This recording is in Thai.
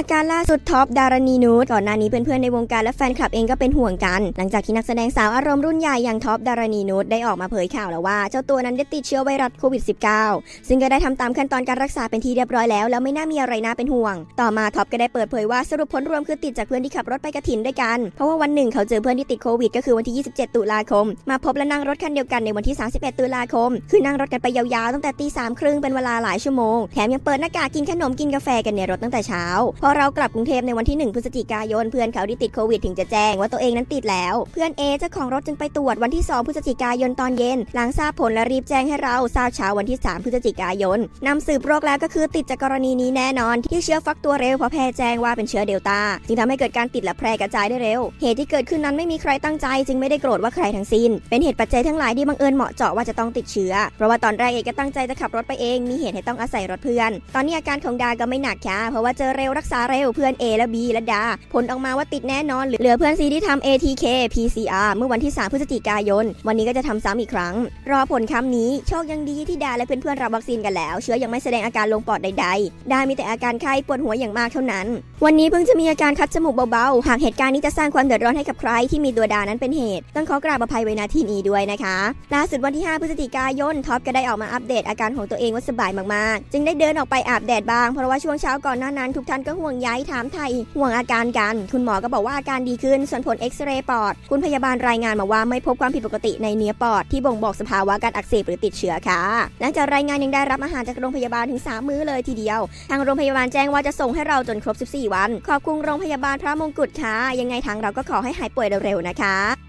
อาการล่าสุดท็อปดารณีนูตก่อนหน้านี้เพื่อนๆในวงการและแฟนคลับเองก็เป็นห่วงกัน หลังจากที่นักแสดงสาวอารมณ์รุ่นใหญ่อย่างท็อปดารณีนูตได้ออกมาเผยข่าวแล้วว่า เจ้าตัวนั้นได้ติดเชื้อไวรัสโควิด -19 ซึ่งก็ได้ทำตามขั้นตอนการรักษาเป็นที่เรียบร้อยแล้ว แล้วไม่น่ามีอะไรน่าเป็นห่วง ต่อมาท็อปก็ได้เปิดเผยว่าสรุปผลรวมคือติดจากเพื่อนที่ขับรถไปกระถินด้วยกัน เพราะว่าวันหนึ่งเขาเจอเพื่อนที่ติดโควิดก็คือวันที่ 27 ตุลาคม มาพบและนั่งรถคันเดียวกันในวันที่ 31 ตุลาคม คือนั่งรถกันไปยาวๆตั้งแต่ตีสามครึ่งเป็นเวลาหลายชั่วโมงแถมยังเปิดหน้ากากกินขนมกินกาแฟกันในรถตั้งแต่เช้าพออเรากลับกรุงเทพในวันที่ 1 พฤศจิกายนเพื่อนเขาที่ติดโควิดถึงจะแจ้งว่าตัวเองนั้นติดแล้ว เพื่อนเอเจ้าของรถจึงไปตรวจวันที่ 2 พฤศจิกายนตอนเย็น หลังทราบผลและรีบแจ้งให้เราทราบเช้าวันที่ 3 พฤศจิกายนนำสืบโรคแล้วก็คือติดจากกรณีนี้แน่นอน ที่เชื้อฟักตัวเร็วเพราะแพทย์แจ้งว่าเป็นเชื้อเดลต้าจึงทำให้เกิดการติดและแพร่กระจายได้เร็ว เหตุที่เกิดขึ้นนั้นไม่มีใครตั้งใจ จึงไม่ได้โกรธว่าใครทั้งสิ้น เป็นเหตุปัจจัยทั้งหลายที่บังเอิญเหมาะเจาะว่าจะต้องติดเชื้อ เพราะว่าตอนแรกเอกก็ตั้งใจจะขับรถไปเอง มีเหตุให้ต้องอาศัยรถเพื่อน ตอนนี้อาการของดาก็ไม่หนักค่ะเพราะว่าเจอเร็วรักษาเร็วเพื่อน A และ B และดา ผลออกมาว่าติดแน่นอน เหลือเพื่อนซีที่ทำ ATK PCR เมื่อวันที่ 3 พฤศจิกายน วันนี้ก็จะทำซ้ำอีกครั้ง รอผลค่ำนี้โชคยังดีที่ดาและเพื่อนๆรับวัคซีนกันแล้ว เชื้อยังไม่แสดงอาการลงปอดใดๆ ดามีแต่อาการไข้ปวดหัวอย่างมากเท่านั้น วันนี้เพิ่งจะมีอาการคัดจมูกเบาๆ หากเหตุการณ์นี้จะสร้างความเดือดร้อนให้กับใครที่มีตัวดานั้นเป็นเหตุ ต้องขอกราบอภัยไว้ณที่นี้ด้วยนะคะล่าสุดวันที่ 5 พฤศจิกายนท็อปก็ได้ออกมาอัปเดตอาการของตัวเองว่าสบายมากๆ จึงได้เดินออกไปอาบแดดบ้างเพราะว่าช่วงเช้าก่อนหน้านั้นทุกท่านก็ห่วงใยถามไถ่ห่วงอาการกัน คุณหมอก็บอกว่าอาการดีขึ้น ส่วนผลเอ็กซเรย์ปอด คุณพยาบาลรายงานมาว่าไม่พบความผิดปกติในเนื้อปอดที่บ่งบอกสภาวะการอักเสบหรือติดเชื้อค่ะหลังจากรายงานยังได้รับอาหารจากโรงพยาบาลถึง 3 มื้อเลยทีเดียว ทางโรงพยาบาลแจ้งว่าจะส่งให้เราจนครบ 14 วัน ขอบคุณโรงพยาบาลพระมงกุฎค่ะ ยังไงทางเราก็ขอให้หายป่วยเร็วๆนะคะ